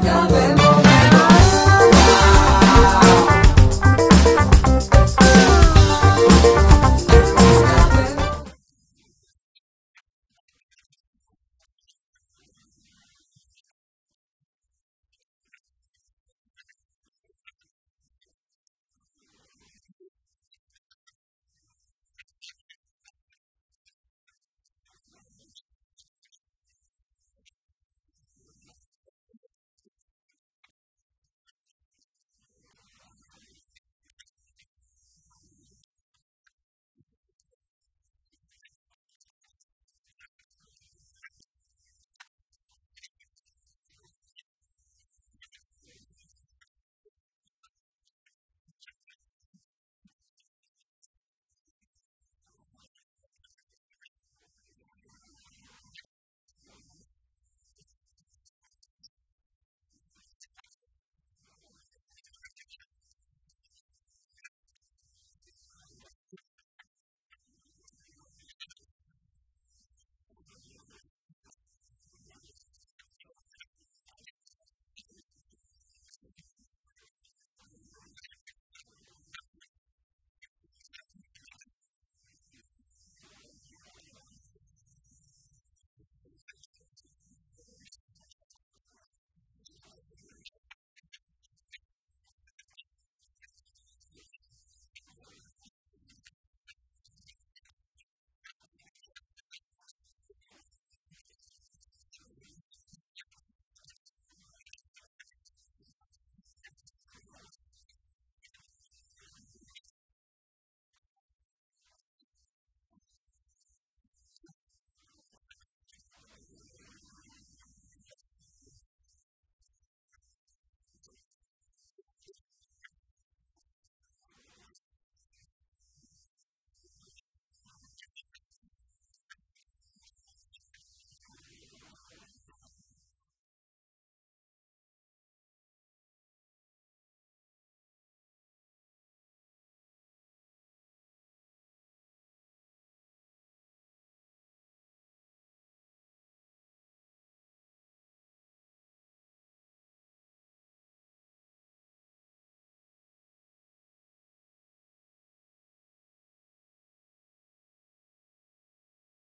Puszka